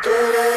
Do it.